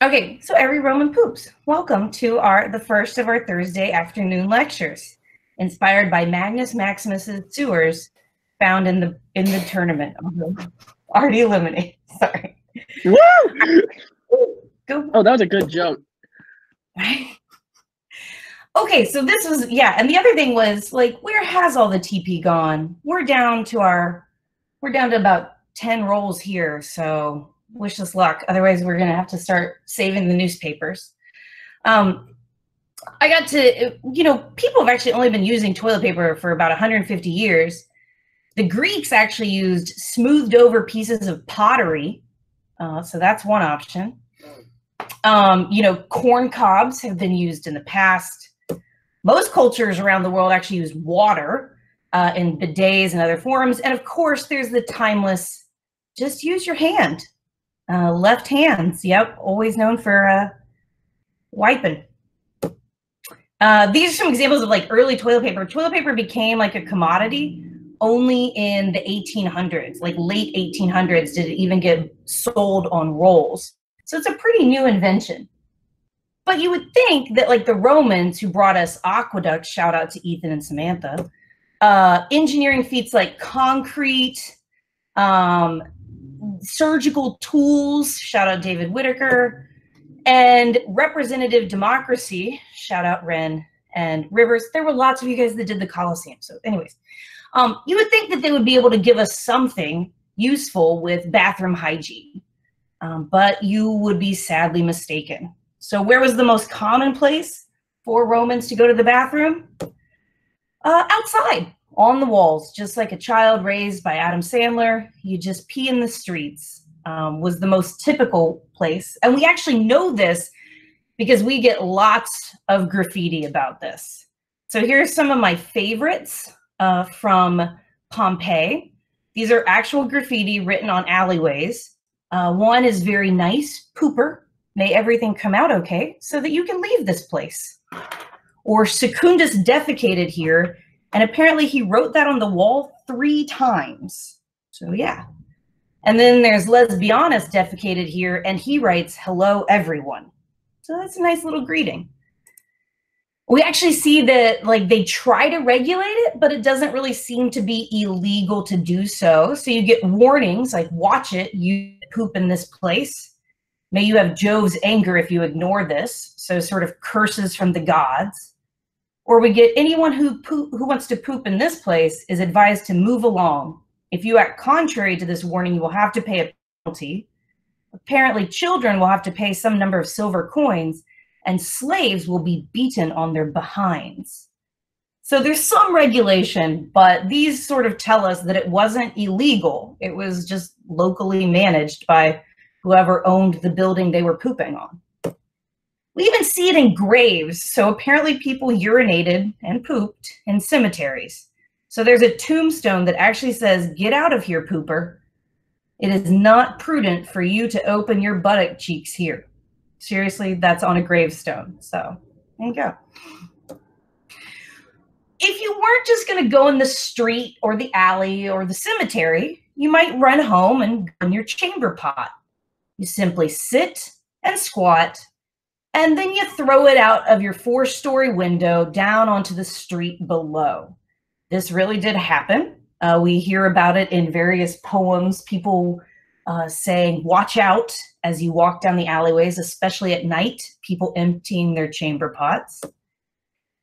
Okay, so every Roman poops. Welcome to our the first of our Thursday afternoon lectures, inspired by Magnus Maximus's sewers found in the in the tournament. Already eliminated. Sorry. Woo! Go. Oh, that was a good joke. okay, so this was yeah, and the other thing was like, where has all the TP gone? We're down to our, we're down to about ten rolls here, so wish us luck. Otherwise, we're going to have to start saving the newspapers. Um, I got to, you know, people have actually only been using toilet paper for about 150 years. The Greeks actually used smoothed over pieces of pottery. Uh, so that's one option. Um, you know, corn cobs have been used in the past. Most cultures around the world actually use water uh, in bidets and other forms. And of course, there's the timeless just use your hand. Uh, left hands, yep, always known for uh, wiping. Uh, these are some examples of like early toilet paper. Toilet paper became like a commodity only in the 1800s, like late 1800s, did it even get sold on rolls. So it's a pretty new invention. But you would think that like the Romans who brought us aqueducts, shout out to Ethan and Samantha, uh, engineering feats like concrete, um, surgical tools, shout out David Whitaker, and representative democracy, shout out Wren and Rivers. There were lots of you guys that did the Coliseum. So, anyways, um, you would think that they would be able to give us something useful with bathroom hygiene, um, but you would be sadly mistaken. So, where was the most common place for Romans to go to the bathroom? Uh, outside on the walls, just like a child raised by Adam Sandler. You just pee in the streets um, was the most typical place. And we actually know this because we get lots of graffiti about this. So here's some of my favorites uh, from Pompeii. These are actual graffiti written on alleyways. Uh, one is very nice, pooper, may everything come out okay so that you can leave this place. Or Secundus defecated here and apparently he wrote that on the wall three times. So yeah. And then there's Lesbianus defecated here, and he writes, hello, everyone. So that's a nice little greeting. We actually see that like they try to regulate it, but it doesn't really seem to be illegal to do so. So you get warnings like, watch it, you poop in this place. May you have Jove's anger if you ignore this. So sort of curses from the gods. Or we get anyone who poop, who wants to poop in this place is advised to move along. If you act contrary to this warning, you will have to pay a penalty. Apparently, children will have to pay some number of silver coins, and slaves will be beaten on their behinds. So there's some regulation, but these sort of tell us that it wasn't illegal. It was just locally managed by whoever owned the building they were pooping on. We even see it in graves. So apparently people urinated and pooped in cemeteries. So there's a tombstone that actually says, get out of here, pooper. It is not prudent for you to open your buttock cheeks here. Seriously, that's on a gravestone. So there you go. If you weren't just going to go in the street or the alley or the cemetery, you might run home and in your chamber pot. You simply sit and squat and then you throw it out of your four story window down onto the street below. This really did happen. Uh, we hear about it in various poems, people uh, saying, Watch out as you walk down the alleyways, especially at night, people emptying their chamber pots.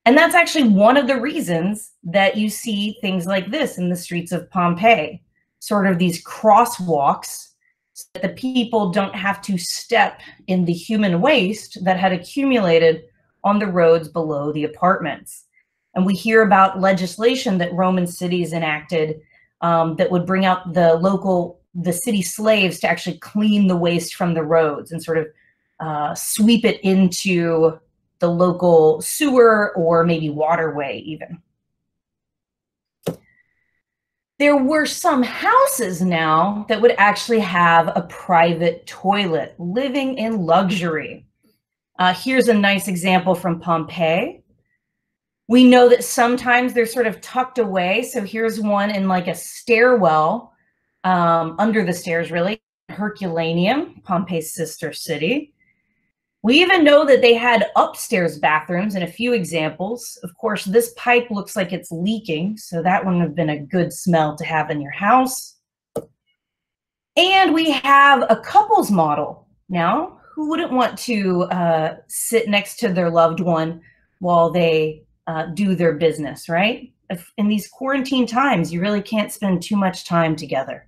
And that's actually one of the reasons that you see things like this in the streets of Pompeii sort of these crosswalks so that the people don't have to step in the human waste that had accumulated on the roads below the apartments. And we hear about legislation that Roman cities enacted um, that would bring out the local, the city slaves to actually clean the waste from the roads and sort of uh, sweep it into the local sewer or maybe waterway even there were some houses now that would actually have a private toilet, living in luxury. Uh, here's a nice example from Pompeii. We know that sometimes they're sort of tucked away. So here's one in like a stairwell um, under the stairs, really. Herculaneum, Pompeii's sister city. We even know that they had upstairs bathrooms in a few examples. Of course, this pipe looks like it's leaking, so that wouldn't have been a good smell to have in your house. And we have a couples model. Now, who wouldn't want to uh, sit next to their loved one while they uh, do their business, right? If in these quarantine times, you really can't spend too much time together.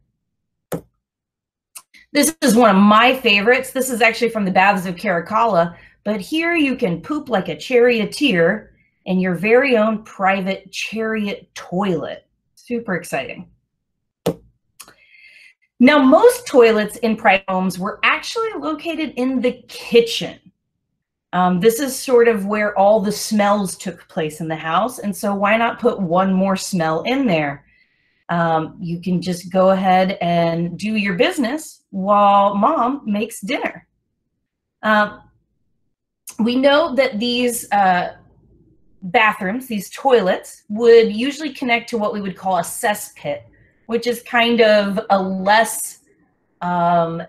This is one of my favorites. This is actually from the Baths of Caracalla, but here you can poop like a charioteer in your very own private chariot toilet. Super exciting. Now, most toilets in private homes were actually located in the kitchen. Um, this is sort of where all the smells took place in the house. And so why not put one more smell in there? Um, you can just go ahead and do your business while mom makes dinner. Um, we know that these uh, bathrooms, these toilets, would usually connect to what we would call a cesspit, which is kind of a less um,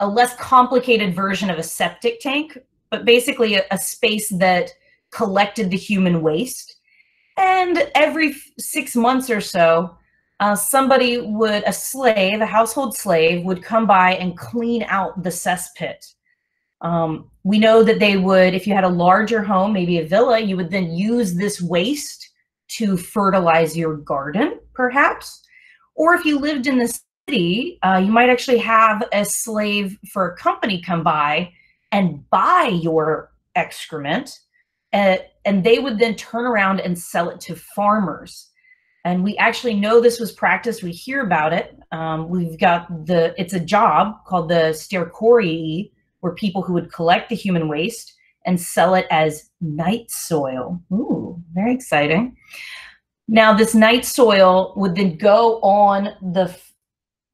a less complicated version of a septic tank, but basically a, a space that collected the human waste. And every six months or so, uh, somebody would, a slave, a household slave, would come by and clean out the cesspit. Um, we know that they would, if you had a larger home, maybe a villa, you would then use this waste to fertilize your garden, perhaps. Or if you lived in the city, uh, you might actually have a slave for a company come by and buy your excrement, uh, and they would then turn around and sell it to farmers. And we actually know this was practiced. We hear about it. Um, we've got the, it's a job called the stercorii, where people who would collect the human waste and sell it as night soil. Ooh, very exciting. Now, this night soil would then go on the,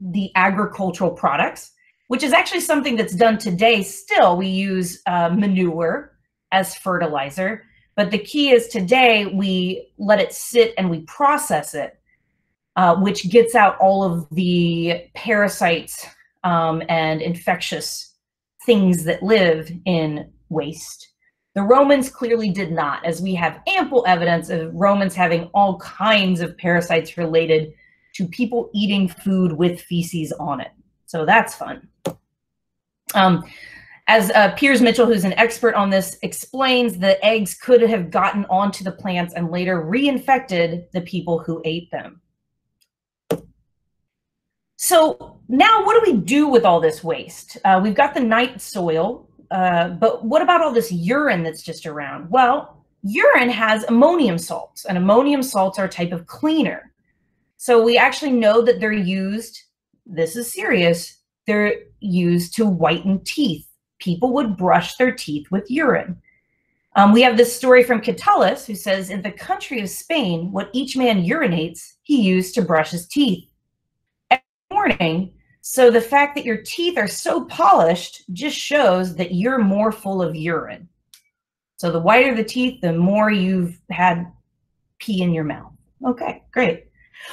the agricultural products, which is actually something that's done today. Still, we use uh, manure as fertilizer. But the key is today we let it sit and we process it, uh, which gets out all of the parasites um, and infectious things that live in waste. The Romans clearly did not, as we have ample evidence of Romans having all kinds of parasites related to people eating food with feces on it. So that's fun. Um, as uh, Piers Mitchell, who's an expert on this, explains, the eggs could have gotten onto the plants and later reinfected the people who ate them. So now what do we do with all this waste? Uh, we've got the night soil, uh, but what about all this urine that's just around? Well, urine has ammonium salts, and ammonium salts are a type of cleaner. So we actually know that they're used, this is serious, they're used to whiten teeth people would brush their teeth with urine. Um, we have this story from Catullus who says, in the country of Spain, what each man urinates, he used to brush his teeth every morning. So the fact that your teeth are so polished just shows that you're more full of urine. So the whiter the teeth, the more you've had pee in your mouth. Okay, great.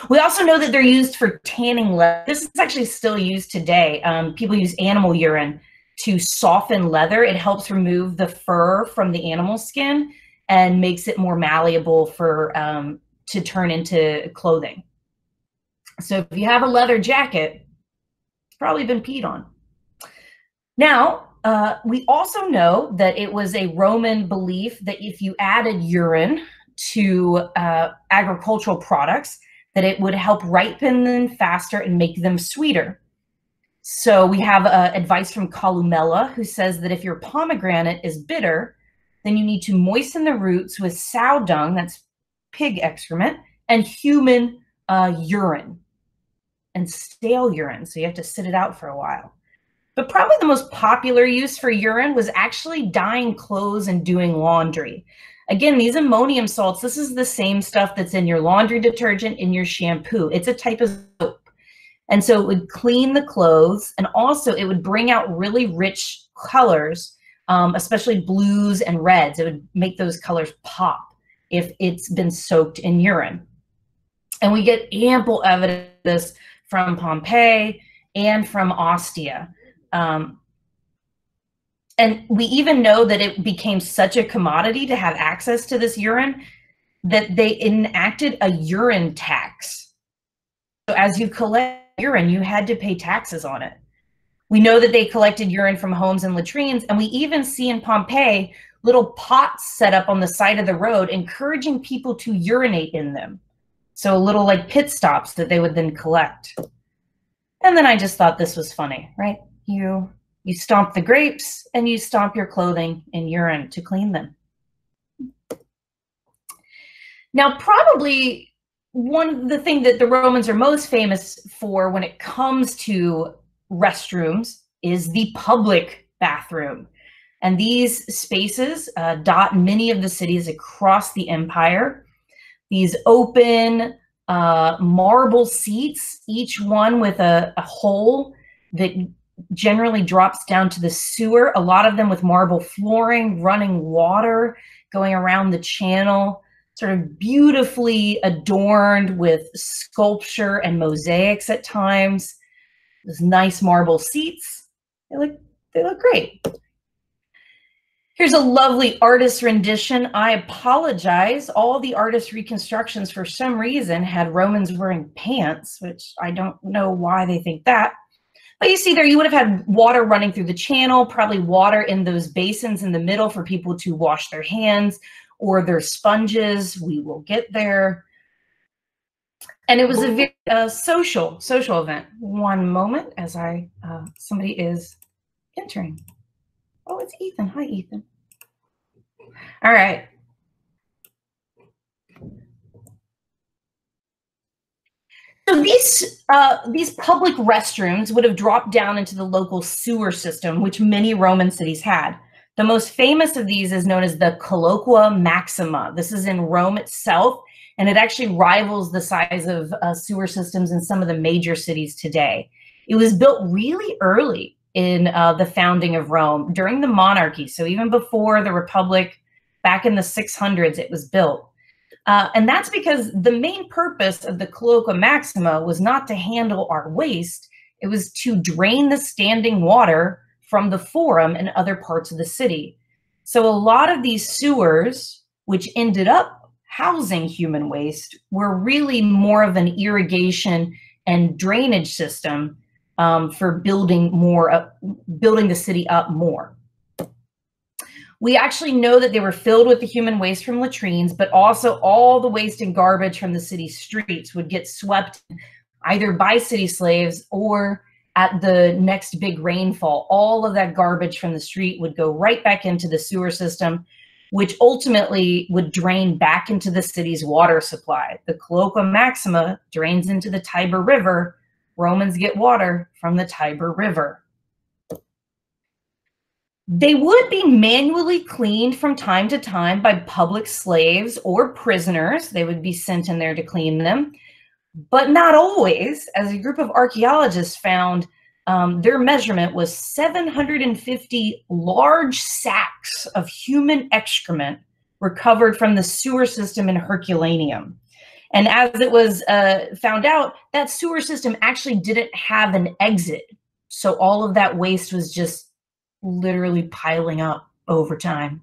We also know that they're used for tanning leather. This is actually still used today. Um, people use animal urine to soften leather. It helps remove the fur from the animal skin and makes it more malleable for um, to turn into clothing. So if you have a leather jacket, it's probably been peed on. Now, uh, we also know that it was a Roman belief that if you added urine to uh, agricultural products, that it would help ripen them faster and make them sweeter. So we have uh, advice from Columella, who says that if your pomegranate is bitter, then you need to moisten the roots with sow dung, that's pig excrement, and human uh, urine and stale urine. So you have to sit it out for a while. But probably the most popular use for urine was actually dyeing clothes and doing laundry. Again, these ammonium salts, this is the same stuff that's in your laundry detergent, in your shampoo. It's a type of soap. And so it would clean the clothes and also it would bring out really rich colors, um, especially blues and reds. It would make those colors pop if it's been soaked in urine. And we get ample evidence from Pompeii and from Ostia. Um, and we even know that it became such a commodity to have access to this urine that they enacted a urine tax. So as you collect urine, you had to pay taxes on it. We know that they collected urine from homes and latrines, and we even see in Pompeii little pots set up on the side of the road, encouraging people to urinate in them. So little like pit stops that they would then collect. And then I just thought this was funny, right? You you stomp the grapes and you stomp your clothing in urine to clean them. Now, probably one the thing that the Romans are most famous for when it comes to restrooms is the public bathroom. And these spaces uh, dot many of the cities across the empire. These open uh, marble seats, each one with a, a hole that generally drops down to the sewer, a lot of them with marble flooring, running water going around the channel, sort of beautifully adorned with sculpture and mosaics at times. Those nice marble seats, they look, they look great. Here's a lovely artist rendition. I apologize. All the artist reconstructions, for some reason, had Romans wearing pants, which I don't know why they think that. But you see there, you would have had water running through the channel, probably water in those basins in the middle for people to wash their hands or their sponges. We will get there. And it was a very uh, social, social event. One moment as I, uh, somebody is entering. Oh, it's Ethan. Hi, Ethan. All right. So these uh, these public restrooms would have dropped down into the local sewer system, which many Roman cities had. The most famous of these is known as the Cloaca Maxima. This is in Rome itself, and it actually rivals the size of uh, sewer systems in some of the major cities today. It was built really early in uh, the founding of Rome during the monarchy. So even before the Republic, back in the 600s, it was built. Uh, and that's because the main purpose of the Cloaca Maxima was not to handle our waste, it was to drain the standing water from the forum and other parts of the city. So a lot of these sewers, which ended up housing human waste, were really more of an irrigation and drainage system um, for building more, building the city up more. We actually know that they were filled with the human waste from latrines, but also all the waste and garbage from the city streets would get swept either by city slaves or at the next big rainfall. All of that garbage from the street would go right back into the sewer system, which ultimately would drain back into the city's water supply. The Cloaca Maxima drains into the Tiber River. Romans get water from the Tiber River. They would be manually cleaned from time to time by public slaves or prisoners. They would be sent in there to clean them, but not always. As a group of archaeologists found, um, their measurement was 750 large sacks of human excrement recovered from the sewer system in Herculaneum. And as it was uh, found out, that sewer system actually didn't have an exit. So all of that waste was just literally piling up over time.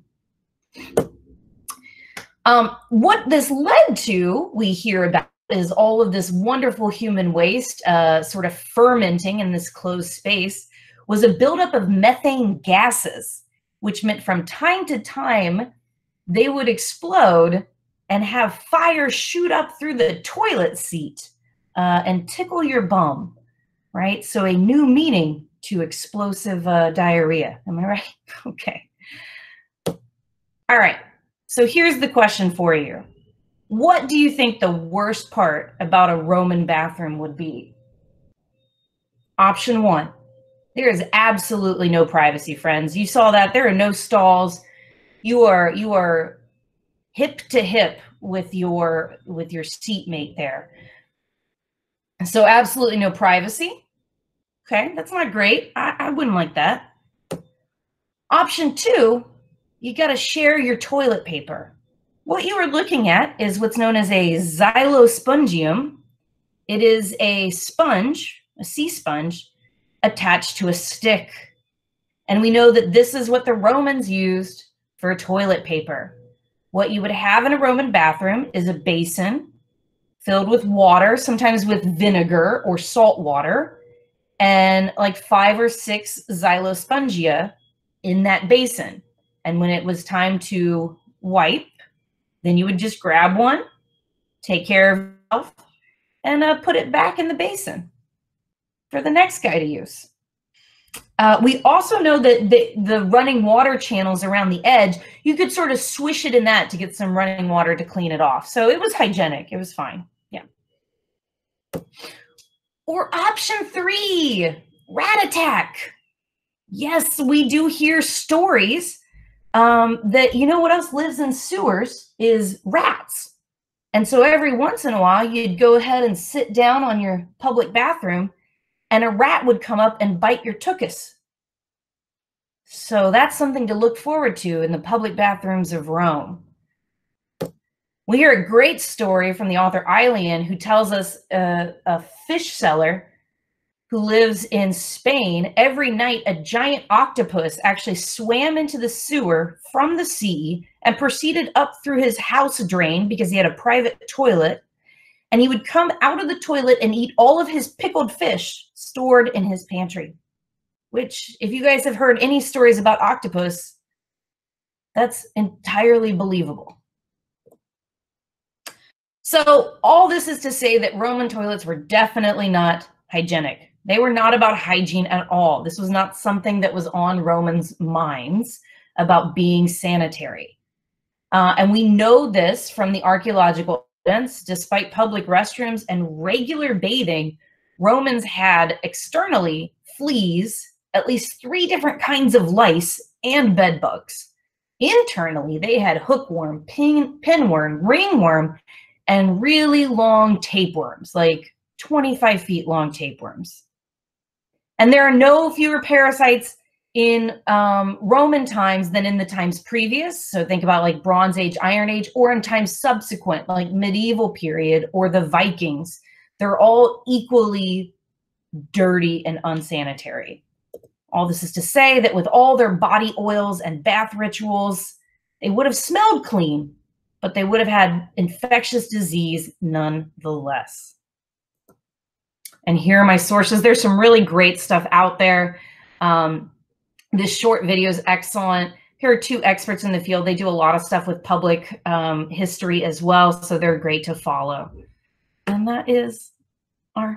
Um, what this led to, we hear about, is all of this wonderful human waste uh, sort of fermenting in this closed space was a buildup of methane gases, which meant from time to time they would explode and have fire shoot up through the toilet seat uh, and tickle your bum, right? So a new meaning to explosive uh, diarrhea. Am I right? Okay. All right. So here's the question for you. What do you think the worst part about a Roman bathroom would be? Option one, there is absolutely no privacy, friends. You saw that. There are no stalls. You are you are hip to hip with your with your seatmate there. So absolutely no privacy. Okay, that's not great. I, I wouldn't like that. Option two, you got to share your toilet paper. What you are looking at is what's known as a xylospongium. It is a sponge, a sea sponge, attached to a stick. And we know that this is what the Romans used for toilet paper. What you would have in a Roman bathroom is a basin filled with water, sometimes with vinegar or salt water, and like five or six xylospongia in that basin. And when it was time to wipe, then you would just grab one, take care of yourself, and uh, put it back in the basin for the next guy to use. Uh, we also know that the, the running water channels around the edge, you could sort of swish it in that to get some running water to clean it off. So it was hygienic. It was fine. Yeah. Or option three, rat attack. Yes, we do hear stories um, that, you know what else lives in sewers is rats. And so every once in a while, you'd go ahead and sit down on your public bathroom and a rat would come up and bite your tuchus. So that's something to look forward to in the public bathrooms of Rome. We hear a great story from the author Aelian, who tells us uh, a fish seller who lives in Spain, every night a giant octopus actually swam into the sewer from the sea and proceeded up through his house drain because he had a private toilet and he would come out of the toilet and eat all of his pickled fish stored in his pantry. Which, if you guys have heard any stories about octopus, that's entirely believable. So, all this is to say that Roman toilets were definitely not hygienic. They were not about hygiene at all. This was not something that was on Romans' minds about being sanitary. Uh, and we know this from the archaeological evidence. despite public restrooms and regular bathing, Romans had externally fleas, at least three different kinds of lice, and bed bugs. Internally, they had hookworm, pin, pinworm, ringworm, and really long tapeworms, like 25 feet long tapeworms. And there are no fewer parasites in um, Roman times than in the times previous. So think about like Bronze Age, Iron Age, or in times subsequent, like medieval period or the Vikings. They're all equally dirty and unsanitary. All this is to say that with all their body oils and bath rituals, they would have smelled clean, but they would have had infectious disease nonetheless. And here are my sources. There's some really great stuff out there. Um, this short video is excellent. Here are two experts in the field. They do a lot of stuff with public um, history as well, so they're great to follow. And that is our